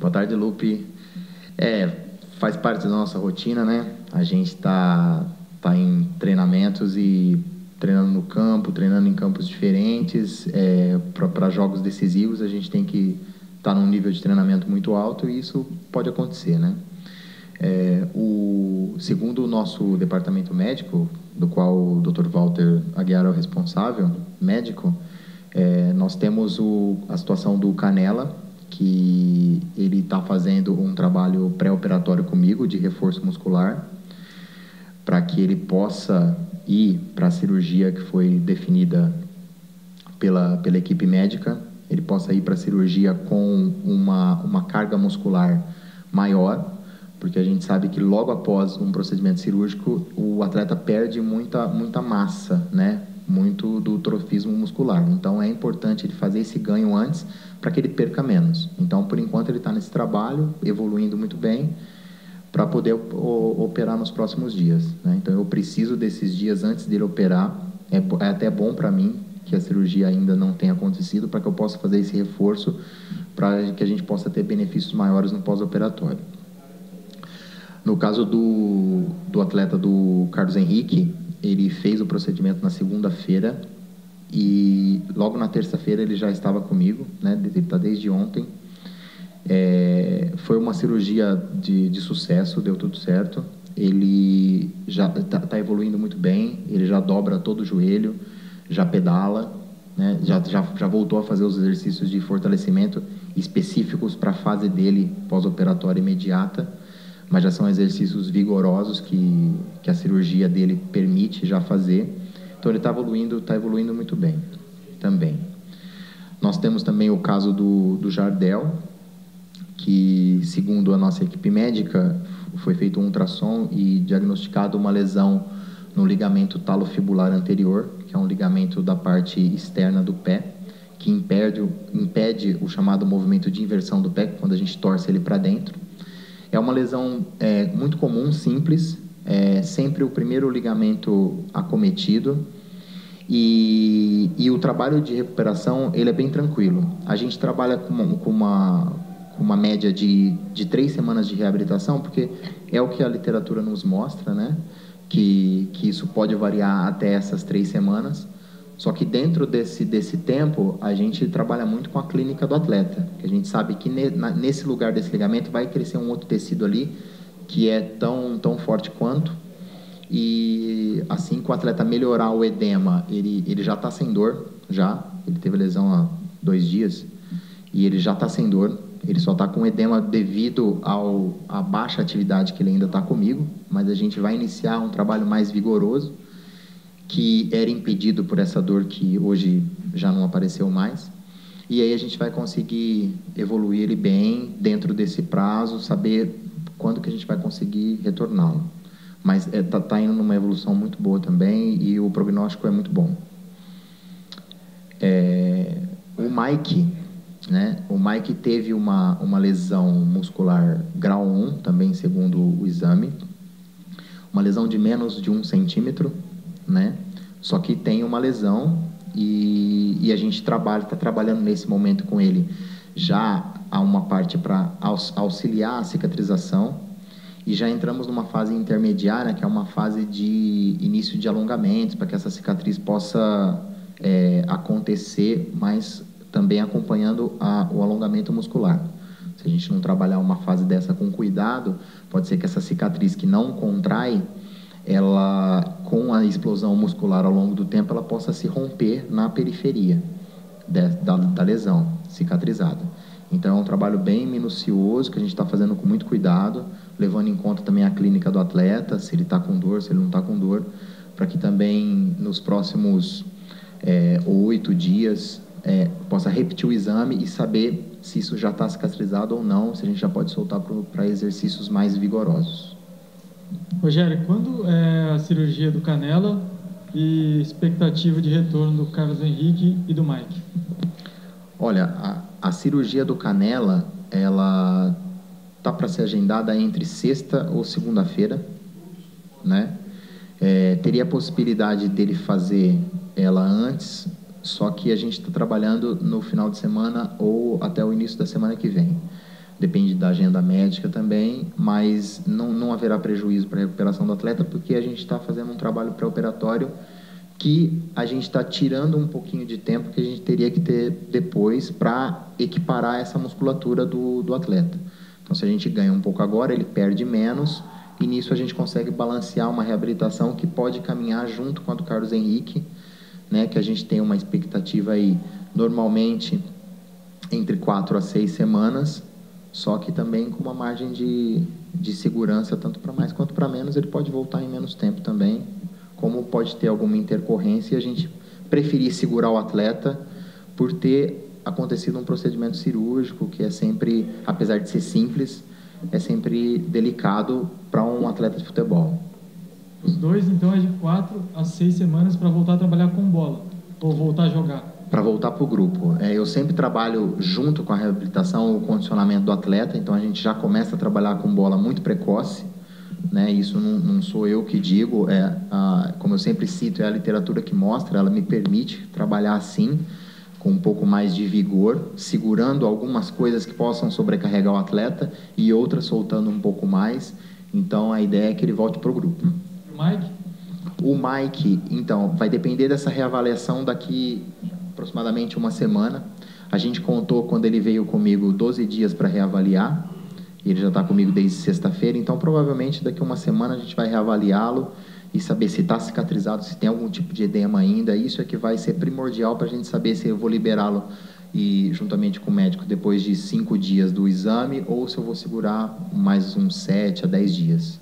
Boa tarde, Lupe. É, faz parte da nossa rotina, né? A gente está tá em treinamentos e treinando no campo, treinando em campos diferentes. É, Para jogos decisivos, a gente tem que estar tá num nível de treinamento muito alto e isso pode acontecer, né? É, o, segundo o nosso departamento médico, do qual o Dr. Walter Aguiar é o responsável, médico, é, nós temos o, a situação do Canela, que ele está fazendo um trabalho pré-operatório comigo de reforço muscular, para que ele possa ir para a cirurgia que foi definida pela, pela equipe médica, ele possa ir para a cirurgia com uma, uma carga muscular maior, porque a gente sabe que logo após um procedimento cirúrgico o atleta perde muita muita massa, né? Muito do trofismo muscular. Então é importante ele fazer esse ganho antes para que ele perca menos. Então por enquanto ele está nesse trabalho, evoluindo muito bem para poder operar nos próximos dias. Né? Então eu preciso desses dias antes dele operar. É, é até bom para mim que a cirurgia ainda não tenha acontecido para que eu possa fazer esse reforço para que a gente possa ter benefícios maiores no pós-operatório. No caso do, do atleta do Carlos Henrique, ele fez o procedimento na segunda-feira e logo na terça-feira ele já estava comigo, né? Ele está desde ontem. É, foi uma cirurgia de, de sucesso, deu tudo certo. Ele já está tá evoluindo muito bem, ele já dobra todo o joelho, já pedala, né? já, já, já voltou a fazer os exercícios de fortalecimento específicos para a fase dele pós-operatória imediata mas já são exercícios vigorosos que, que a cirurgia dele permite já fazer. Então ele está evoluindo, está evoluindo muito bem também. Nós temos também o caso do, do Jardel, que segundo a nossa equipe médica foi feito um ultrassom e diagnosticado uma lesão no ligamento talofibular anterior, que é um ligamento da parte externa do pé, que impede, impede o chamado movimento de inversão do pé, quando a gente torce ele para dentro. É uma lesão é, muito comum, simples, é sempre o primeiro ligamento acometido e, e o trabalho de recuperação ele é bem tranquilo. A gente trabalha com uma, com uma, com uma média de, de três semanas de reabilitação, porque é o que a literatura nos mostra, né? Que, que isso pode variar até essas três semanas. Só que dentro desse, desse tempo, a gente trabalha muito com a clínica do atleta, que a gente sabe que ne, na, nesse lugar desse ligamento vai crescer um outro tecido ali que é tão, tão forte quanto. E assim que o atleta melhorar o edema, ele, ele já está sem dor, já. Ele teve lesão há dois dias e ele já está sem dor. Ele só está com edema devido ao, à baixa atividade que ele ainda está comigo, mas a gente vai iniciar um trabalho mais vigoroso que era impedido por essa dor que hoje já não apareceu mais. E aí a gente vai conseguir evoluir ele bem dentro desse prazo, saber quando que a gente vai conseguir retorná-lo. Mas está é, tá, tá indo numa evolução muito boa também e o prognóstico é muito bom. É, o Mike, né? O Mike teve uma, uma lesão muscular grau 1, também segundo o exame. Uma lesão de menos de um centímetro, né? Só que tem uma lesão e, e a gente trabalha, está trabalhando nesse momento com ele. Já há uma parte para auxiliar a cicatrização e já entramos numa fase intermediária, que é uma fase de início de alongamentos, para que essa cicatriz possa é, acontecer, mas também acompanhando a, o alongamento muscular. Se a gente não trabalhar uma fase dessa com cuidado, pode ser que essa cicatriz que não contrai, ela com a explosão muscular ao longo do tempo, ela possa se romper na periferia de, da, da lesão cicatrizada. Então é um trabalho bem minucioso que a gente está fazendo com muito cuidado, levando em conta também a clínica do atleta, se ele está com dor, se ele não está com dor, para que também nos próximos é, oito dias é, possa repetir o exame e saber se isso já está cicatrizado ou não, se a gente já pode soltar para exercícios mais vigorosos. Rogério, quando é a cirurgia do Canela e expectativa de retorno do Carlos Henrique e do Mike? Olha, a, a cirurgia do Canela, ela tá para ser agendada entre sexta ou segunda-feira, né? É, teria a possibilidade dele fazer ela antes, só que a gente está trabalhando no final de semana ou até o início da semana que vem. Depende da agenda médica também, mas não, não haverá prejuízo para a recuperação do atleta, porque a gente está fazendo um trabalho pré-operatório que a gente está tirando um pouquinho de tempo que a gente teria que ter depois para equiparar essa musculatura do, do atleta. Então, se a gente ganha um pouco agora, ele perde menos, e nisso a gente consegue balancear uma reabilitação que pode caminhar junto com a do Carlos Henrique, né, que a gente tem uma expectativa aí, normalmente, entre quatro a seis semanas, só que também com uma margem de, de segurança, tanto para mais quanto para menos, ele pode voltar em menos tempo também, como pode ter alguma intercorrência e a gente preferir segurar o atleta por ter acontecido um procedimento cirúrgico que é sempre, apesar de ser simples, é sempre delicado para um atleta de futebol. Os dois, então, é de quatro a seis semanas para voltar a trabalhar com bola ou voltar a jogar? Para voltar para o grupo. É, eu sempre trabalho junto com a reabilitação, o condicionamento do atleta, então a gente já começa a trabalhar com bola muito precoce né? Isso não, não sou eu que digo, é a, como eu sempre cito, é a literatura que mostra, ela me permite trabalhar assim, com um pouco mais de vigor, segurando algumas coisas que possam sobrecarregar o atleta e outras soltando um pouco mais. Então a ideia é que ele volte para o grupo. O Mike? O Mike, então, vai depender dessa reavaliação daqui aproximadamente uma semana. A gente contou quando ele veio comigo 12 dias para reavaliar ele já está comigo desde sexta-feira, então provavelmente daqui a uma semana a gente vai reavaliá-lo e saber se está cicatrizado, se tem algum tipo de edema ainda. Isso é que vai ser primordial para a gente saber se eu vou liberá-lo e juntamente com o médico depois de cinco dias do exame ou se eu vou segurar mais uns sete a dez dias.